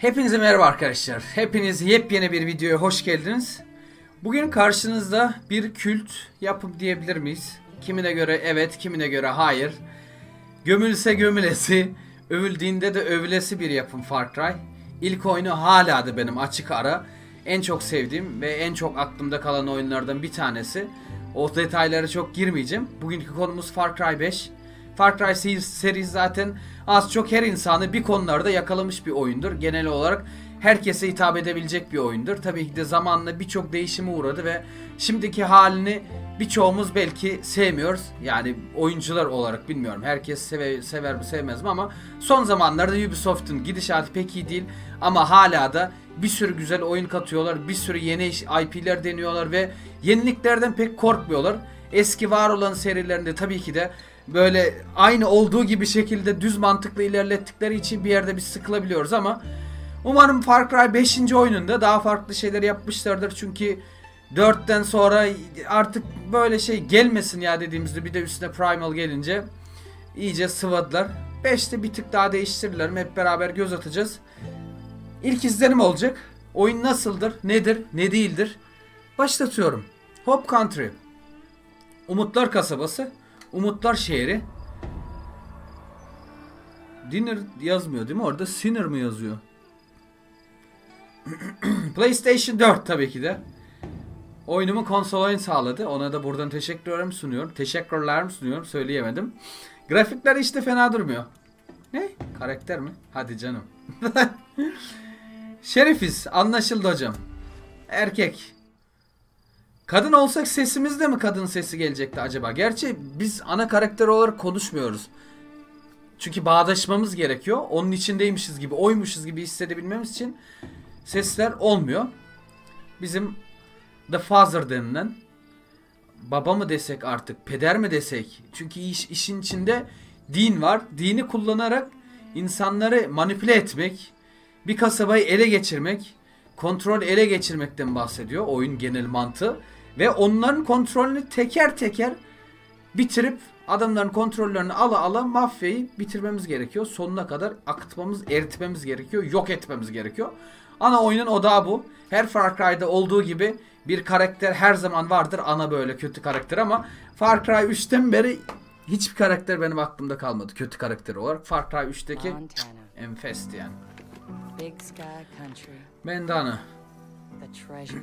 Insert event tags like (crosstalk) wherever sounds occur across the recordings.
Hepinize merhaba arkadaşlar. Hepiniz yepyeni bir videoya hoş geldiniz. Bugün karşınızda bir kült yapım diyebilir miyiz? Kimine göre evet, kimine göre hayır. Gömülse gömülesi, övüldüğünde de övülesi bir yapım Far Cry. İlk oyunu hala da benim açık ara. En çok sevdiğim ve en çok aklımda kalan oyunlardan bir tanesi. O detaylara çok girmeyeceğim. Bugünkü konumuz Far Cry 5. Far Cry seri- serisi zaten az çok her insanı bir konularda yakalamış bir oyundur. Genel olarak herkese hitap edebilecek bir oyundur. Tabii ki de zamanla birçok değişime uğradı ve şimdiki halini birçoğumuz belki sevmiyoruz. Yani oyuncular olarak bilmiyorum. Herkes seve, sever mi sevmez mi ama son zamanlarda Ubisoft'un gidişatı pek iyi değil. Ama hala da bir sürü güzel oyun katıyorlar. Bir sürü yeni IP'ler deniyorlar ve yeniliklerden pek korkmuyorlar. Eski var olan serilerinde tabii ki de böyle aynı olduğu gibi şekilde düz mantıklı ilerlettikleri için bir yerde biz sıkılabiliyoruz ama umarım Far Cry 5. oyununda daha farklı şeyler yapmışlardır çünkü 4'ten sonra artık böyle şey gelmesin ya dediğimizde bir de üstüne Primal gelince iyice sıvadılar. 5'te bir tık daha değiştirirler. Hep beraber göz atacağız. İlk izlenim olacak. Oyun nasıldır, nedir, ne değildir? Başlatıyorum. Hope Country. Umutlar kasabası. Umutlar şehri. Dinner yazmıyor değil mi? Orada Sinner mı yazıyor? (clears throat) PlayStation 4 tabii ki de. Oyunumu konsol oyun sağladı. Ona da buradan teşekkürlerimi sunuyorum. Teşekkürlerimi sunuyorum. Söyleyemedim. Grafikler işte fena durmuyor. Ne? Karakter mi? Hadi canım. (laughs) Şerifiz. Anlaşıldı hocam. Erkek. Kadın olsak sesimizde mi kadın sesi gelecekti acaba? Gerçi biz ana karakter olarak konuşmuyoruz. Çünkü bağdaşmamız gerekiyor. Onun içindeymişiz gibi, oymuşuz gibi hissedebilmemiz için sesler olmuyor. Bizim The Father denilen baba mı desek artık, peder mi desek? Çünkü iş, işin içinde din var. Dini kullanarak insanları manipüle etmek, bir kasabayı ele geçirmek, kontrol ele geçirmekten bahsediyor oyun genel mantığı. Ve onların kontrolünü teker teker bitirip adamların kontrollerini ala ala mafyayı bitirmemiz gerekiyor. Sonuna kadar akıtmamız, eritmemiz gerekiyor, yok etmemiz gerekiyor. Ana oyunun odağı bu. Her Far Cry'da olduğu gibi bir karakter her zaman vardır. Ana böyle kötü karakter ama Far Cry 3'ten beri hiçbir karakter benim aklımda kalmadı kötü karakter olarak. Far Cry 3'teki Montana, enfesti yani. big sky country, Mendana. the treasure.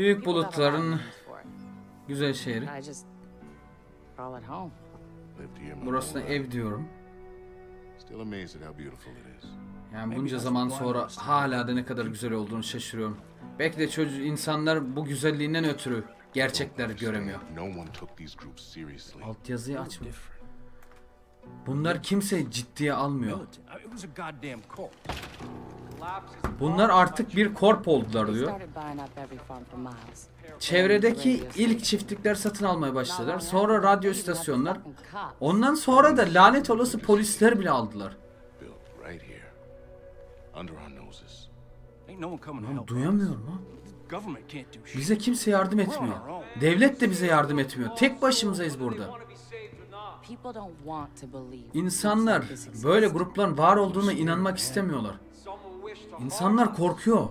Büyük bulutların güzel şehri. Burasına ev diyorum. Still amazed at how beautiful it is. Yani bunca zaman sonra hala da ne kadar güzel olduğunu şaşırıyorum. Belki de çocuk insanlar bu güzelliğinden ötürü gerçekler göremiyor. Altyazıyı açma. Bunlar kimse ciddiye almıyor. Bunlar artık bir korp oldular diyor. Çevredeki ilk çiftlikler satın almaya başladılar. Sonra radyo istasyonlar. Ondan sonra da lanet olası polisler bile aldılar. Help. Duyamıyorum ha. Bize kimse yardım etmiyor. Devlet de bize yardım etmiyor. Tek başımızayız burada. İnsanlar böyle grupların var olduğuna inanmak istemiyorlar. İnsanlar korkuyor.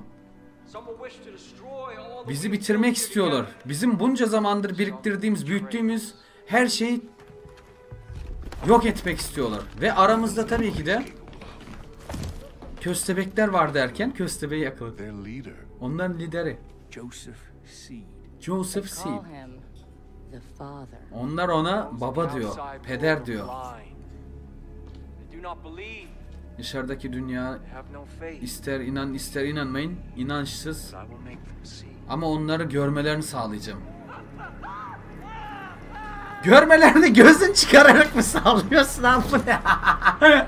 Bizi bitirmek istiyorlar. Bizim bunca zamandır biriktirdiğimiz, büyüttüğümüz her şeyi yok etmek istiyorlar. Ve aramızda tabii ki de köstebekler var derken köstebeği yakaladı. Onların lideri Joseph Seed. Joseph Seed. Onlar ona baba diyor, peder diyor. Dışarıdaki dünya ister inan ister inanmayın, inançsız. Ama onları görmelerini sağlayacağım. Görmelerini gözün çıkararak mı sağlıyorsun abi bu ne? (laughs)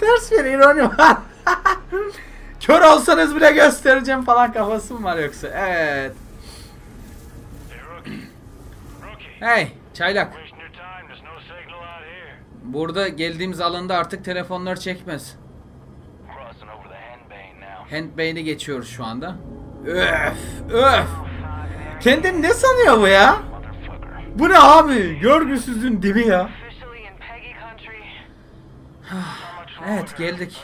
Ters bir ironi var. (laughs) Kör olsanız bile göstereceğim falan kafası mı var yoksa? Evet. Hey, çaylak. Burada geldiğimiz alanda artık telefonlar çekmez. Handbane'i geçiyoruz şu anda. Öf öf. Kendini ne sanıyor bu ya? Bu ne abi? Görgüsüzlüğün dibi ya. (sighs) Evet geldik.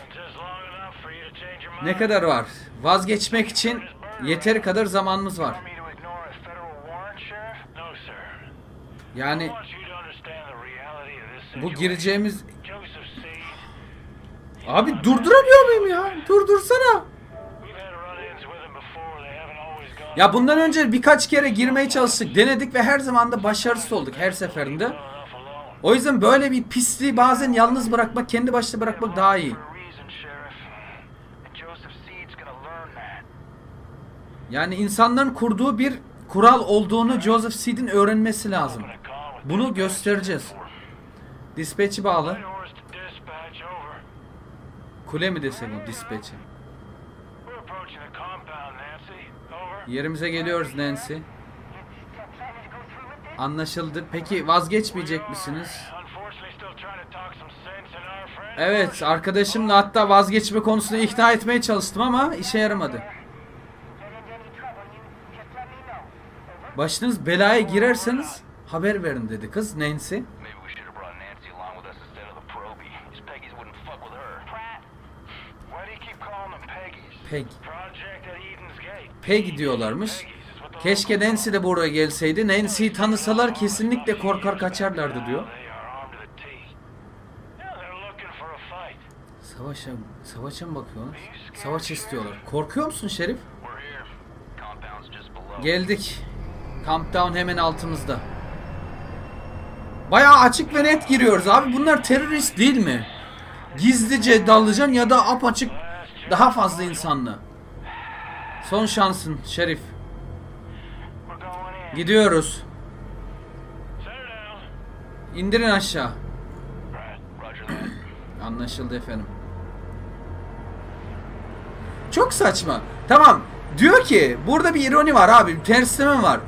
Ne kadar var? Vazgeçmek için yeteri kadar zamanımız var. Yani bu gireceğimiz... Abi durduramıyor muyum ya? Durdursana. Ya bundan önce birkaç kere girmeye çalıştık, denedik ve her zaman da başarısız olduk her seferinde. O yüzden böyle bir pisliği bazen yalnız bırakmak, kendi başına bırakmak daha iyi. Yani insanların kurduğu bir kural olduğunu Joseph Seed'in öğrenmesi lazım. Bunu göstereceğiz. Dispatch'i bağlı. Kule mi desek o dispatch'i? Yerimize geliyoruz Nancy. Anlaşıldı. Peki vazgeçmeyecek misiniz? Evet, arkadaşımla hatta vazgeçme konusunda ikna etmeye çalıştım ama işe yaramadı. Başınız belaya girerseniz haber verin dedi kız Nancy. Peg. Project at Eden's Gate. Peg diyorlarmış. Keşke Nancy de buraya gelseydi. Nancy'yi tanısalar kesinlikle korkar kaçarlardı diyor. Savaşa, savaşa mı bakıyorlar? Savaş istiyorlar. Korkuyor musun Şerif? Geldik. Camp Down hemen altımızda. Bayağı açık ve net giriyoruz abi. Bunlar terörist değil mi? Gizlice dalacaksın ya da apaçık daha fazla insanla. Son şansın Şerif. Gidiyoruz. İndirin aşağı. Anlaşıldı efendim. Çok saçma. Tamam. Diyor ki burada bir ironi var abi. Tersleme var.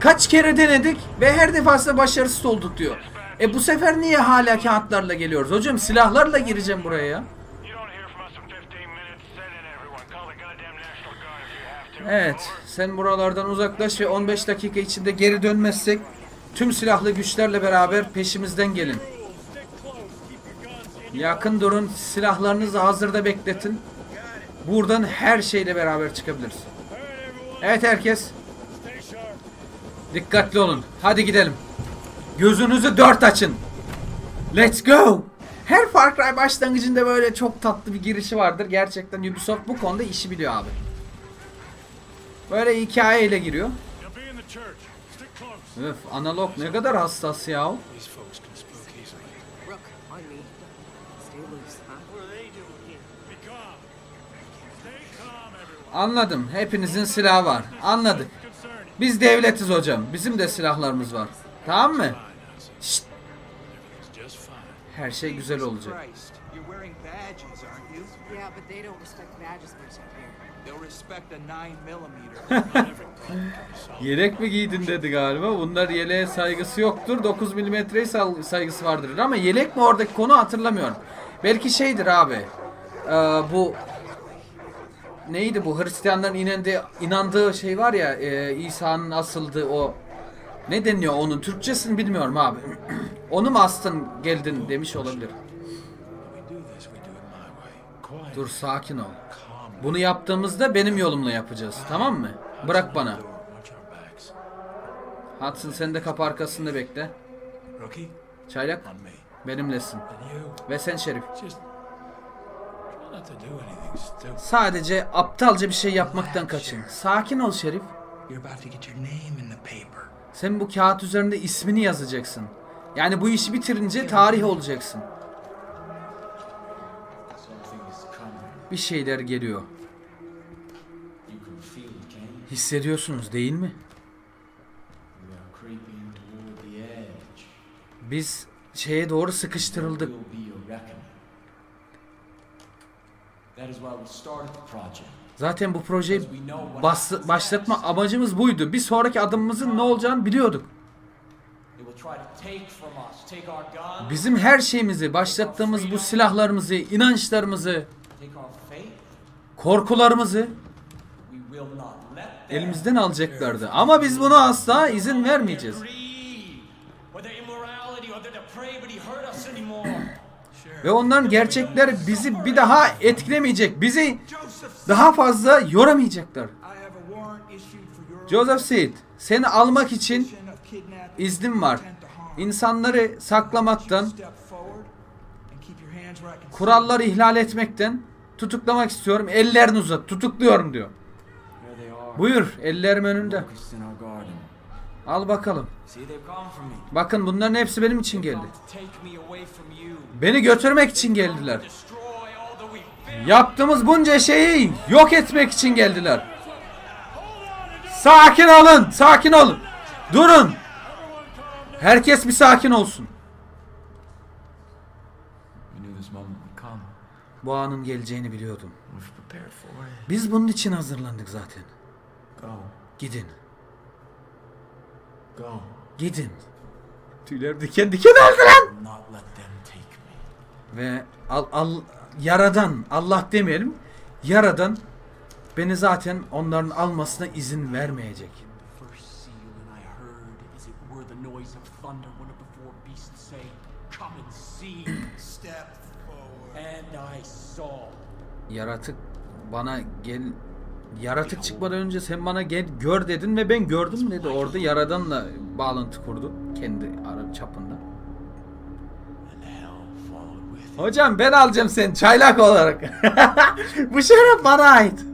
Kaç kere denedik ve her defasında başarısız olduk diyor. E bu sefer niye hala kağıtlarla geliyoruz? Hocam silahlarla gireceğim buraya ya. You don't hear from us in 15 minutes. Send in everyone. Call the goddamn National Guard if you have to. Evet. Sen buralardan uzaklaş ve 15 dakika içinde geri dönmezsek tüm silahlı güçlerle beraber peşimizden gelin. Yakın durun. Silahlarınızı hazırda bekletin. Buradan her şeyle beraber çıkabiliriz. Evet herkes. Dikkatli olun. Hadi gidelim. Gözünüzü dört açın. Let's go. Her Far Cry başlangıcında böyle çok tatlı bir girişi vardır. Gerçekten Ubisoft bu konuda işi biliyor abi. Böyle hikayeyle giriyor. Öf analog ne kadar hassas ya. Everyone. Anladım. Hepinizin silahı var. Anladık. Biz devletiz hocam. Bizim de silahlarımız var. Tamam mı? Şşt. Her şey güzel olacak. Christ, you're wearing badges, aren't you? Yeah, but they don't respect badges much up here. They'll respect a 9 millimeter. (laughs) Yelek mi giydin dedi galiba. Bunlar yeleğe saygısı yoktur. 9 milimetreye saygısı vardır. Ama yelek mi oradaki konu hatırlamıyorum. Belki şeydir abi. Ee, bu neydi bu Hristiyanların inandığı, inandığı şey var ya e, İsa'nın asıldığı o ne deniyor onun Türkçesini bilmiyorum abi. (clears throat) Onu mu astın geldin demiş olabilir. Dur sakin ol. Bunu yaptığımızda benim yolumla yapacağız. Tamam mı? Bırak bana. Hudson sen de kapı arkasında bekle. Çaylak benimlesin. Ve sen Şerif. Sadece aptalca bir şey yapmaktan kaçın. Sakin ol Şerif. Sen bu kağıt üzerinde ismini yazacaksın. Yani bu işi bitirince tarih olacaksın. Bir şeyler geliyor. Hissediyorsunuz değil mi? Biz şeye doğru sıkıştırıldık. Zaten bu projeyi bas- başlatma amacımız buydu. Bir sonraki adımımızın ne olacağını biliyorduk. Bizim her şeyimizi, başlattığımız bu silahlarımızı, inançlarımızı, korkularımızı elimizden alacaklardı. Ama biz buna asla izin vermeyeceğiz. (clears throat) Ve onların gerçekler bizi bir daha etkilemeyecek. Bizi daha fazla yoramayacaklar. Joseph Seed, seni almak için iznim var. İnsanları saklamaktan, kuralları ihlal etmekten tutuklamak istiyorum. Ellerini uzat, tutukluyorum diyor. Buyur, ellerim önünde. Al bakalım. Bakın bunların hepsi benim için geldi. Beni götürmek için geldiler. Yaptığımız bunca şeyi yok etmek için geldiler. Sakin olun, sakin olun. Durun. Herkes bir sakin olsun. Bu anın geleceğini biliyordum. Biz bunun için hazırlandık zaten. Gidin, gidin. Tüyler diken diken oldu lan. Ve al, al, yaradan, Allah demeyelim, yaradan beni zaten onların almasına izin vermeyecek. Yaratık bana gel yaratık çıkmadan önce sen bana gel gör dedin ve ben gördüm dedi. Orada yaradanla bağlantı kurdu kendi ara çapında. Hocam ben alacağım seni çaylak olarak. (laughs) Bu şeref bana ait.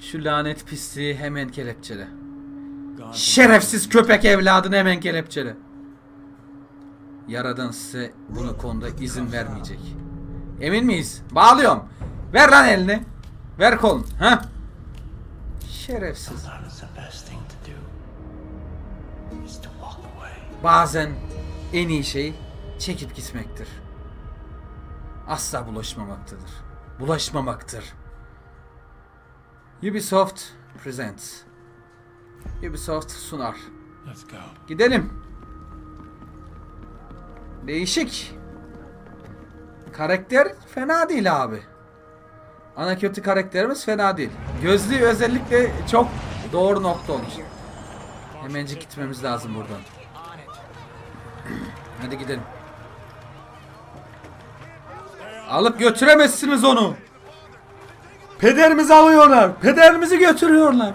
Şu lanet pisliği hemen kelepçele. Şerefsiz köpek evladını hemen kelepçele. Yaradan size bunu konuda izin vermeyecek. Emin miyiz? Bağlıyorum. Ver lan elini. Ver kolun. Ha? Şerefsiz. Bazen en iyi şey çekip gitmektir. Asla bulaşmamaktadır. Bulaşmamaktır. Ubisoft presents. Ubisoft sunar. Let's go. Gidelim. Değişik. Karakter fena değil abi. Ana kötü karakterimiz fena değil. Gözlüğü özellikle çok doğru nokta olmuş. Hemencik gitmemiz lazım buradan. (clears throat) Hadi gidelim. Alıp götüremezsiniz onu. Pederimizi alıyorlar. Pederimizi götürüyorlar.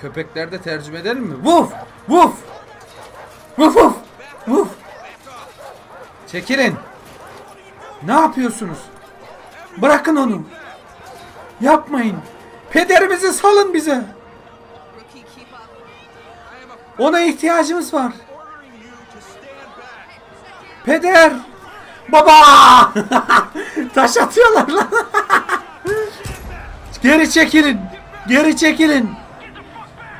Köpekler de tercüme edelim mi? Vuf! Vuf! Vuf vuf! Vuf! Çekilin. Ne yapıyorsunuz? Bırakın onu. Yapmayın. Pederimizi salın bize. Ona ihtiyacımız var. Peder! Baba! (laughs) Taş atıyorlar lan. (laughs) Geri çekilin. Geri çekilin.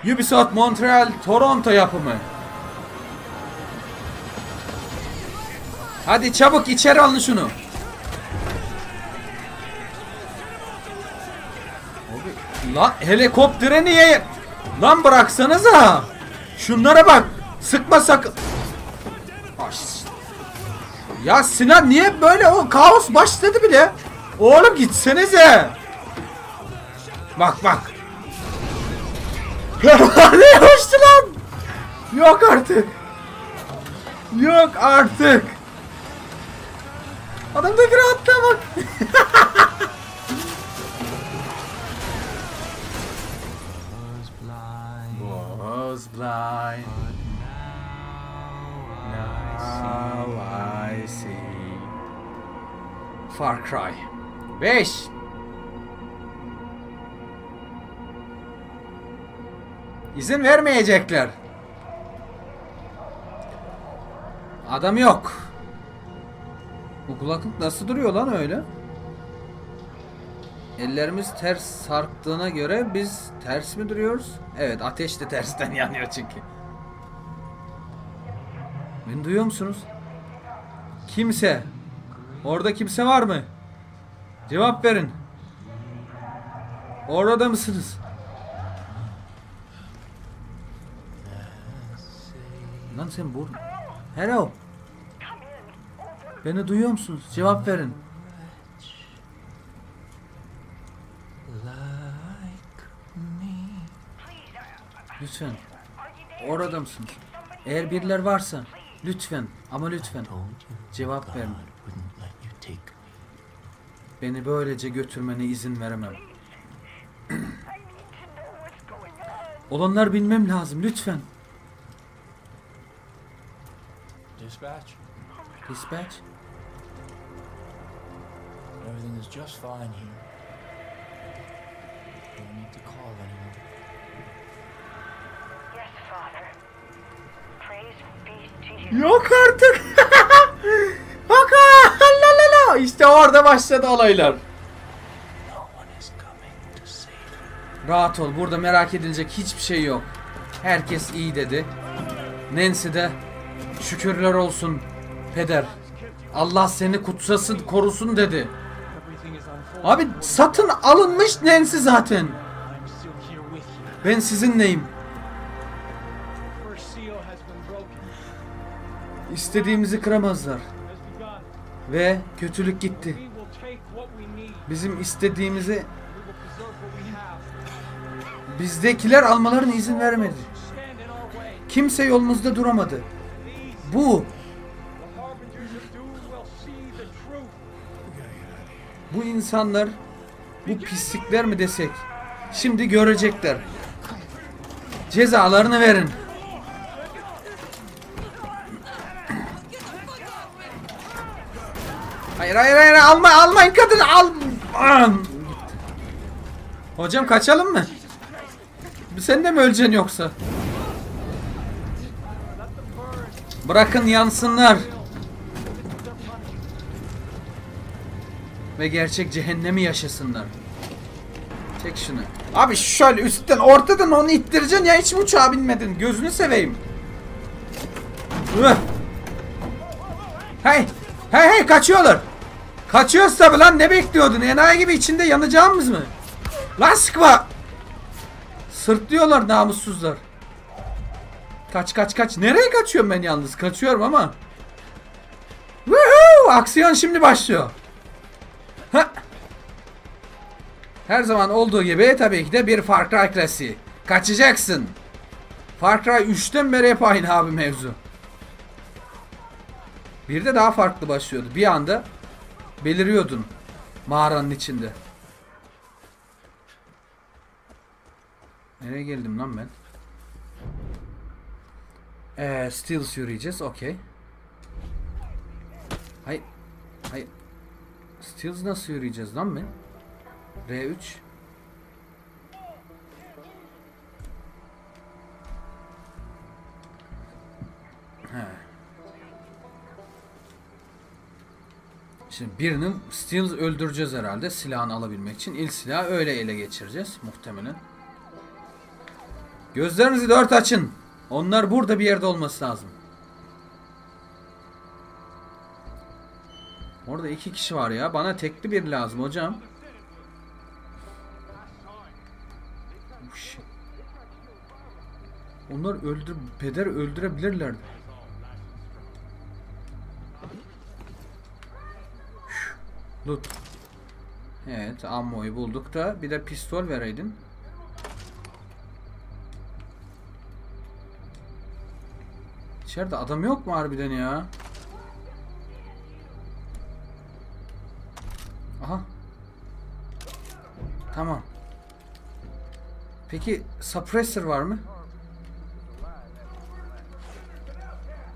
Ubisoft Montreal Toronto yapımı. Hadi çabuk içeri alın şunu. Abi, lan helikoptere niye? Lan bıraksanıza. Şunlara bak. Sıkma sakın. Ya Sinan niye böyle o kaos başladı bile? Oğlum gitsenize. Bak bak. ne (laughs) hoştu lan? Yok artık. Yok artık. Adamdaki rahatlığa bak. Was blind. Was blind. Now I see. Far Cry 5 İzin vermeyecekler. Adam yok. Bu kulaklık nasıl duruyor lan öyle? Ellerimiz ters sarktığına göre biz ters mi duruyoruz? Evet ateş de tersten (laughs) yanıyor çünkü. Beni duyuyor musunuz? Kimse. Orada kimse var mı? Cevap verin. Orada mısınız? Lan sen bur... Hello. Beni duyuyor musunuz? Cevap verin. Lütfen. Orada mısınız? Eğer birileri varsa Lütfen ama lütfen cevap verin. Beni böylece götürmene izin veremem. (clears throat) Olanlar bilmem lazım lütfen. Dispatch, Dispatch. Just fine here. Don't need to call anyone. Yes, Father. Praise be to you. Yok artık. (laughs) Haka. La la la. İşte orada başladı olaylar. No. Rahat ol. Burada merak edilecek hiçbir şey yok. Herkes iyi dedi. Nancy de şükürler olsun peder. Allah seni kutsasın, korusun dedi. Abi satın alınmış Nancy zaten. Ben sizinleyim. İstediğimizi kıramazlar. Ve kötülük gitti. Bizim istediğimizi bizdekiler almalarına izin vermedi. Kimse yolumuzda duramadı. Bu, bu insanlar, bu pislikler mi desek, şimdi görecekler. Cezalarını verin. Hayır hayır hayır alma almayın kadın al. Am. Hocam kaçalım mı? Sen de mi öleceksin yoksa? Bırakın yansınlar. Ve gerçek cehennemi yaşasınlar. Çek şunu. Abi şöyle üstten ortadan onu ittireceksin ya hiç mi uçağa binmedin? Gözünü seveyim. Hey! Hey hey kaçıyorlar. Kaçıyoruz tabi lan ne bekliyordun? Enayi gibi içinde yanacağımız mı? Lan sıkma! Sırtlıyorlar namussuzlar. Kaç kaç kaç. Nereye kaçıyorum ben yalnız? Kaçıyorum ama. Woohoo! Aksiyon şimdi başlıyor. Her zaman olduğu gibi tabii ki de bir Far Cry klasiği. Kaçacaksın. Far Cry 3'ten beri hep aynı abi mevzu. Bir de daha farklı başlıyordu. Bir anda beliriyordun mağaranın içinde. Nereye geldim lan ben? Ee, Steels yürüyeceğiz. Okey. Hayır. Hayır. Steels nasıl yürüyeceğiz lan ben? R3. He. Şimdi birinin Steels öldüreceğiz herhalde silahını alabilmek için. İlk silahı öyle ele geçireceğiz muhtemelen. Gözlerinizi dört açın. Onlar burada bir yerde olması lazım. Orada iki kişi var ya. Bana tekli bir lazım hocam. Onlar öldür peder öldürebilirler. Üf, Loot. Evet, ammoyu bulduk da bir de pistol vereydin. İçeride adam yok mu harbiden ya? Aha. Tamam. Peki suppressor var mı?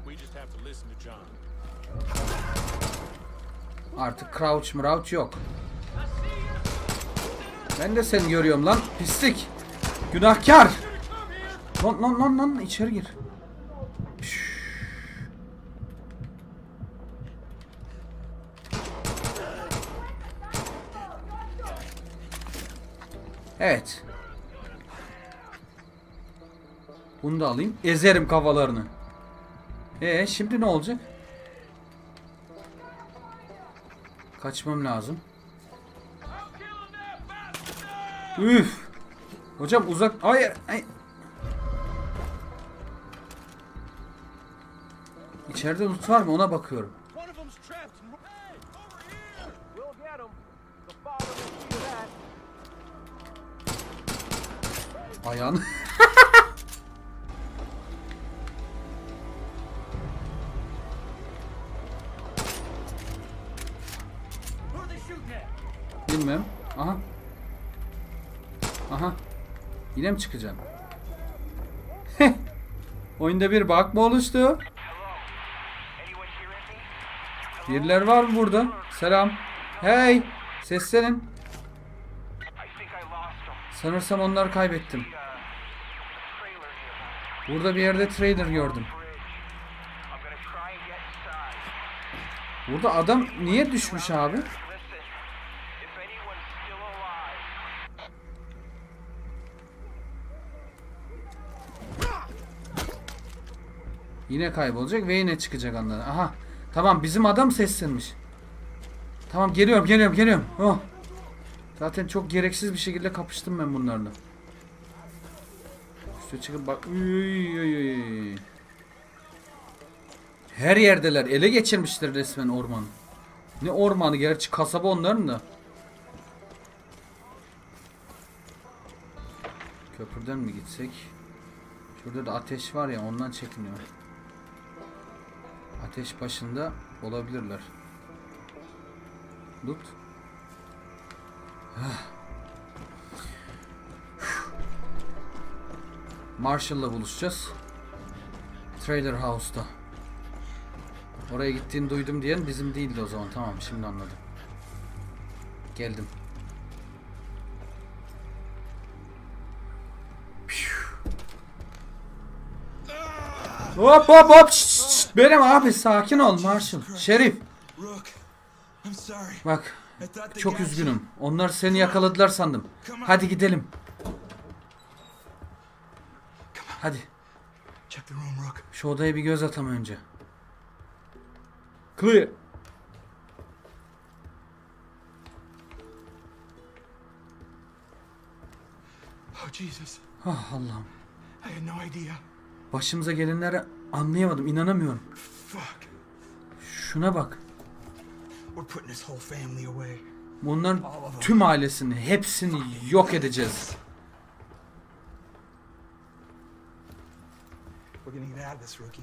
We just have to listen to John. Artık crouch mrouch yok. Ben de seni görüyorum lan. Pislik. Günahkar. Lan lan lan lan içeri gir. Evet. Bunu da alayım. Ezerim kafalarını. Ee şimdi ne olacak? Kaçmam lazım. Üf. Hocam uzak. Hayır. Ay. İçeride loot var mı ona bakıyorum. One (laughs) Bilmem. Aha. Aha. Yine mi çıkacağım? Oyunda bir mı oluştu? Biriler var mı burada? Selam. Hey. Seslenin. Sanırsam onları kaybettim. Burada bir yerde trader gördüm. Burada adam niye düşmüş abi? Yine kaybolacak ve yine çıkacak anladın. Aha. Tamam bizim adam seslenmiş. Tamam geliyorum geliyorum geliyorum. Oh. Zaten çok gereksiz bir şekilde kapıştım ben bunlarla. Üste çıkıp bak. Her yerdeler. Ele geçirmişler resmen ormanı. Ne ormanı gerçi kasaba onların da. Köprüden mi gitsek? Şurada da ateş var ya ondan çekiniyor. Ateş başında olabilirler. Ah. Marshall'la buluşacağız. Trailer House'da. Oraya gittiğini duydum diyen bizim değildi o zaman. Tamam şimdi anladım. Geldim. Hop hop hop. Şşt. Benim abi sakin ol Marshall. Şerif. Bak çok üzgünüm. Onlar seni yakaladılar sandım. Hadi gidelim. Hadi. Şu odaya bir göz atam önce. Clear. Oh, Jesus. Ah Allah'ım. I had no idea. Başımıza gelenleri anlayamadım. inanamıyorum. Şuna bak. We're putting this whole family away. Bunların tüm ailesini, hepsini yok edeceğiz.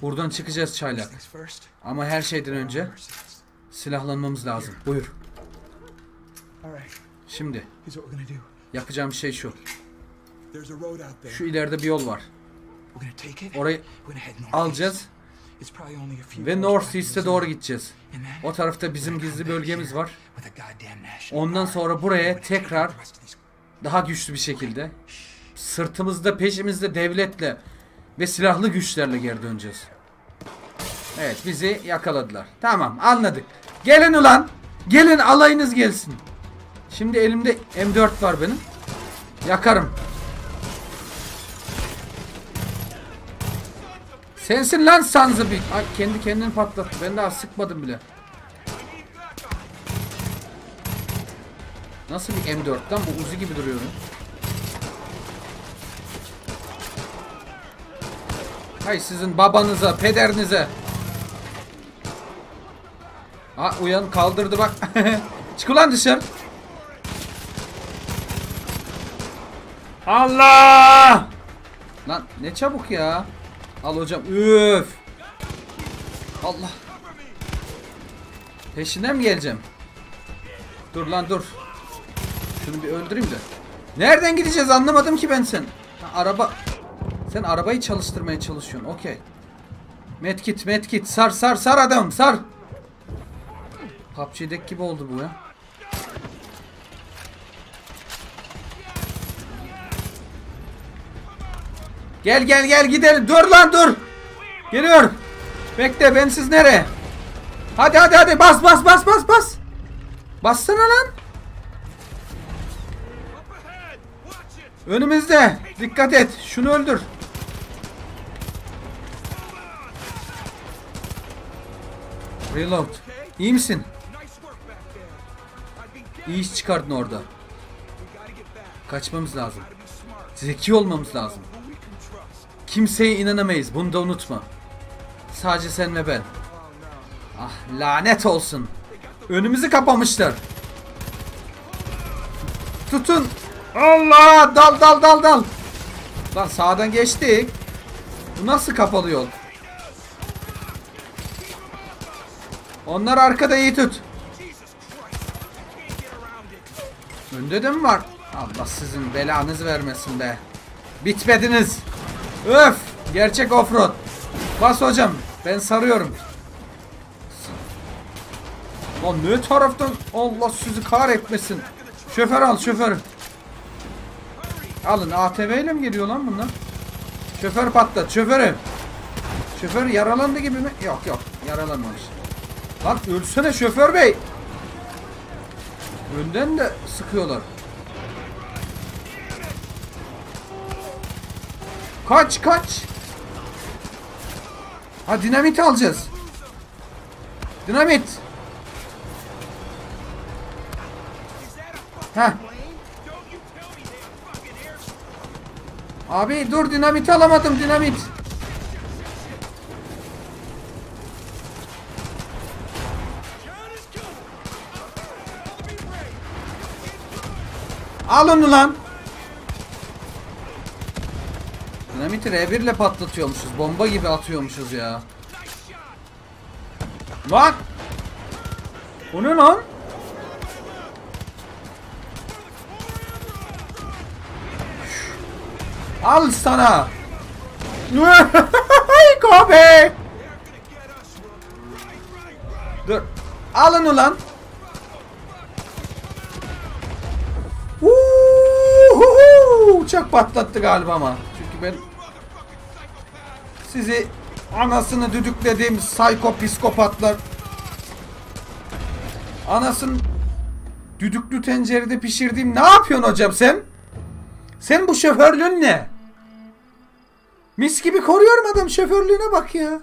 Buradan çıkacağız çaylak. Ama her şeyden önce silahlanmamız lazım. Buyur. Şimdi yapacağım şey şu. Şu ileride bir yol var. Orayı alacağız ve North East'e doğru gideceğiz. O tarafta bizim gizli bölgemiz var. Ondan sonra buraya tekrar daha güçlü bir şekilde sırtımızda peşimizde devletle ve silahlı güçlerle geri döneceğiz. Evet bizi yakaladılar. Tamam anladık. Gelin ulan. Gelin alayınız gelsin. Şimdi elimde M4 var benim. Yakarım. Sensin lan sanzı bir. Ay kendi kendini patlattı. Ben daha sıkmadım bile. Nasıl bir M4 lan bu Uzi gibi duruyor. Hay sizin babanıza, pederinize. Ha uyan kaldırdı bak. (laughs) Çık ulan dışarı. Allah! Lan ne çabuk ya. Al hocam. Üf. Allah. Peşinden mi geleceğim? Dur lan dur. Şunu bir öldüreyim de. Nereden gideceğiz anlamadım ki ben sen. Ha, araba. Sen arabayı çalıştırmaya çalışıyorsun. Okey. Medkit medkit sar sar sar adam sar. PUBG'deki gibi oldu bu ya. Gel gel gel gidelim. Dur lan dur. Geliyor. Bekle bensiz nereye? Hadi hadi hadi bas bas bas bas bas. Bassana lan. Önümüzde. Dikkat et. Şunu öldür. Reload. İyi misin? İyi iş çıkardın orada. Kaçmamız lazım. Zeki olmamız lazım. Kimseye inanamayız. Bunu da unutma. Sadece sen ve ben. Ah lanet olsun. Önümüzü kapamışlar. Tutun. Allah dal dal dal dal. Lan sağdan geçtik. Bu nasıl kapalı yol? Onlar arkada iyi tut. Önde de mi var? Allah sizin belanız vermesin be. Bitmediniz. Öf! Gerçek offroad. Bas hocam. Ben sarıyorum. Lan ne taraftan? Allah sizi kahretmesin. Şoför al şoför. Alın ATV ile mi geliyor lan bunlar? Şoför patlat şoförü. Şoför yaralandı gibi mi? Yok yok yaralanmamış. Lan ölsene şoför bey. Önden de sıkıyorlar. Kaç kaç. Ha dinamit alacağız. Dinamit. Ha. Abi dur dinamit alamadım dinamit. Al onu lan. Dinamiti R1 ile patlatıyormuşuz. Bomba gibi atıyormuşuz ya. Lan! Bu ne lan? Al sana. (laughs) Kobe. Dur. Alın ulan. Uçak patlattı galiba ama. Çünkü ben sizi anasını düdüklediğim sayko psikopatlar anasını düdüklü tencerede pişirdiğim ne yapıyorsun hocam sen? Sen bu şoförlüğün ne? Mis gibi koruyorum adam şoförlüğüne bak ya.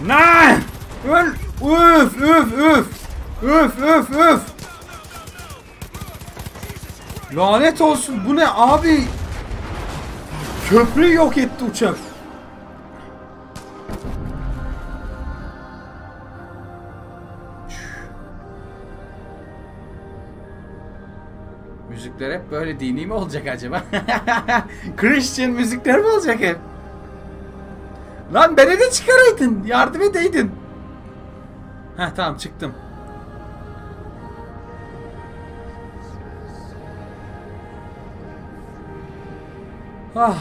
Ne? Öl. Üf üf üf. Üf üf üf. Lanet olsun bu ne abi? Köprüyü yok etti uçak. Müzikler hep böyle dini mi olacak acaba? (laughs) Christian müzikler mi olacak hep? Lan beni de çıkaraydın. Yardım edeydin. Heh tamam çıktım. Ah.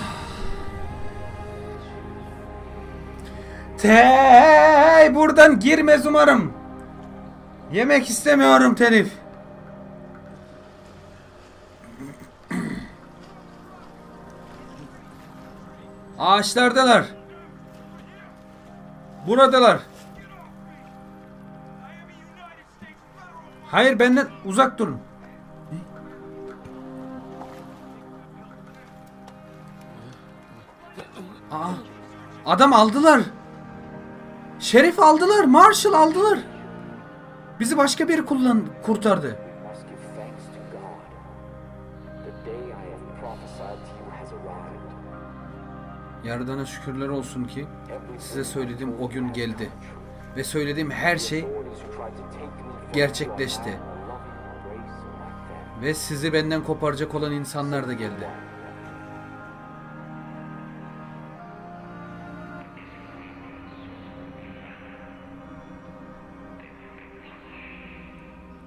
Tey buradan girmez umarım. Yemek istemiyorum telif. Ağaçlardalar. Buradalar. Hayır benden uzak durun. Ne? Aa, adam aldılar. Şerif aldılar. Marshall aldılar. Bizi başka biri kullan kurtardı. Yaradan'a şükürler olsun ki size söylediğim o gün geldi. Ve söylediğim her şey gerçekleşti. Ve sizi benden koparacak olan insanlar da geldi.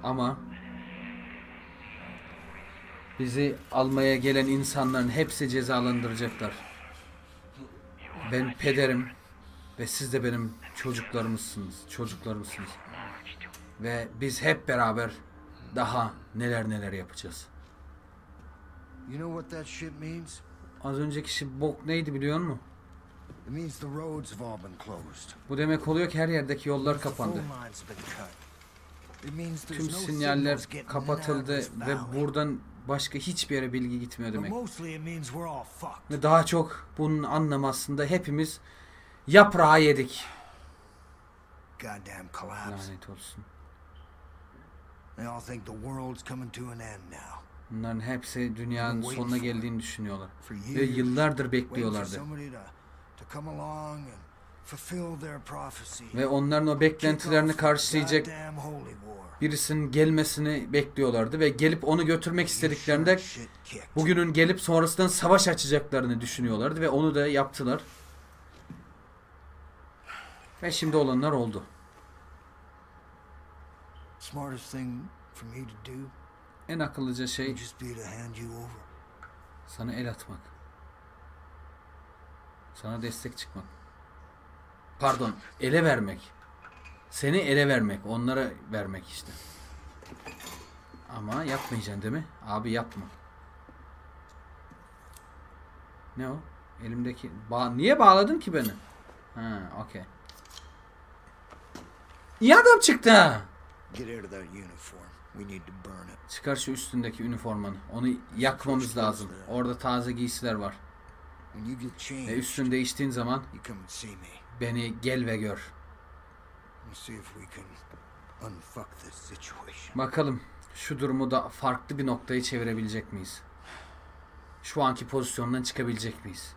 Ama bizi almaya gelen insanların hepsi cezalandıracaklar. Ben pederim ve siz de benim çocuklarımızsınız, çocuklarımızsınız. Ve biz hep beraber daha neler neler yapacağız. You know what that shit means? Az önceki şey bok neydi biliyor musun? It means the roads have all been closed. Bu demek oluyor ki her yerdeki yollar kapandı. Tüm sinyaller kapatıldı ve buradan başka hiçbir yere bilgi gitmiyor demek. Ve daha çok bunun anlamı aslında hepimiz yaprağı yedik. Goddamn collapse. Lanet olsun. They all think the world's coming to an end now. Bunların hepsi dünyanın sonuna geldiğini düşünüyorlar. Ve yıllardır bekliyorlardı. Ve onların o beklentilerini karşılayacak birisinin gelmesini bekliyorlardı ve gelip onu götürmek istediklerinde bugünün gelip sonrasında savaş açacaklarını düşünüyorlardı ve onu da yaptılar. Ve şimdi olanlar oldu. En akıllıca şey sana el atmak. Sana destek çıkmak. Pardon, ele vermek. Seni ele vermek, onlara vermek işte. Ama yapmayacaksın değil mi? Abi yapma. Ne o? Elimdeki... Ba Niye bağladın ki beni? Ha, okey. İyi adam çıktı ha. Çıkar şu üstündeki üniformanı. Onu yakmamız lazım. Orada taze giysiler var. Ve üstünü değiştiğin zaman beni gel ve gör. Bakalım şu durumu da farklı bir noktaya çevirebilecek miyiz? Şu anki pozisyondan çıkabilecek miyiz?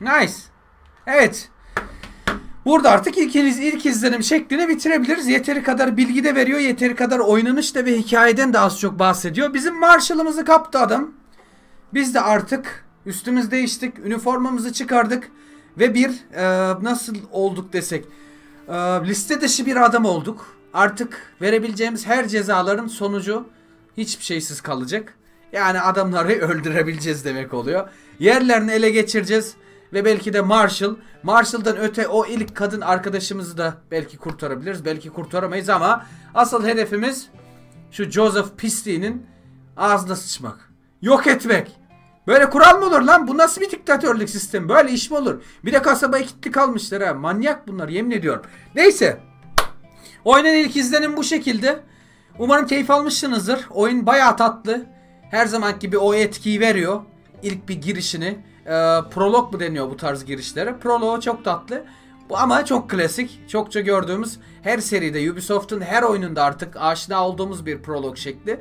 Nice. Evet. Burada artık ilk, ilk izlenim şeklini bitirebiliriz. Yeteri kadar bilgi de veriyor. Yeteri kadar oynanış da ve hikayeden de az çok bahsediyor. Bizim Marshall'ımızı kaptı adam. Biz de artık üstümüz değiştik. Üniformamızı çıkardık. Ve bir e, nasıl olduk desek. e, liste dışı bir adam olduk. Artık verebileceğimiz her cezaların sonucu hiçbir şeysiz kalacak. Yani adamları (laughs) öldürebileceğiz demek oluyor. Yerlerini ele geçireceğiz. Ve belki de Marshall. Marshall'dan öte o ilk kadın arkadaşımızı da belki kurtarabiliriz. Belki kurtaramayız ama asıl hedefimiz şu Joseph Pisliğinin ağzına sıçmak. Yok etmek. Böyle kural mı olur lan? Bu nasıl bir diktatörlük sistemi? Böyle iş mi olur? Bir de kasabaya kilitli kalmışlar ha. Manyak bunlar yemin ediyorum. Neyse. Oyunun ilk izlenim bu şekilde. Umarım keyif almışsınızdır. Oyun bayağı tatlı. Her zaman gibi o etkiyi veriyor. İlk bir girişini. Ee, prolog mu deniyor bu tarz girişlere? Prolog çok tatlı. Bu ama çok klasik. Çokça gördüğümüz her seride Ubisoft'un her oyununda artık aşina olduğumuz bir prolog şekli.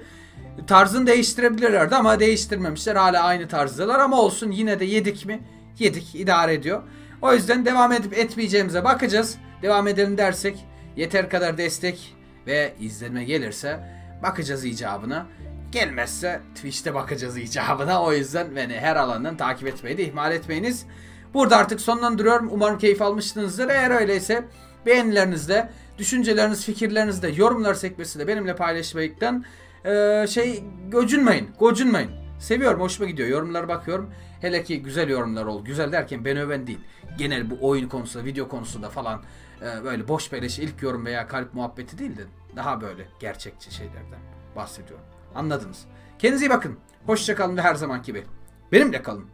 Tarzını değiştirebilirlerdi ama değiştirmemişler. Hala aynı tarzdalar ama olsun yine de yedik mi? Yedik idare ediyor. O yüzden devam edip etmeyeceğimize bakacağız. Devam edelim dersek yeter kadar destek ve izlenme gelirse bakacağız icabına. Gelmezse Twitch'te bakacağız icabına. O yüzden beni her alandan takip etmeyi de ihmal etmeyiniz. Burada artık sonlandırıyorum. Umarım keyif almışsınızdır. Eğer öyleyse beğenilerinizle, düşünceleriniz, fikirlerinizi de yorumlar sekmesinde benimle paylaşmaktan eee, şey gocunmayın. Gocunmayın. Seviyorum, hoşuma gidiyor. Yorumlara bakıyorum. Hele ki güzel yorumlar ol. Güzel derken ben öven değil. Genel bu oyun konusunda, video konusunda falan eee, böyle boş beleş ilk yorum veya kalp muhabbeti değil de daha böyle gerçekçi şeylerden bahsediyorum. Anladınız. Kendinize iyi bakın. Hoşçakalın ve her zaman gibi. Benimle kalın.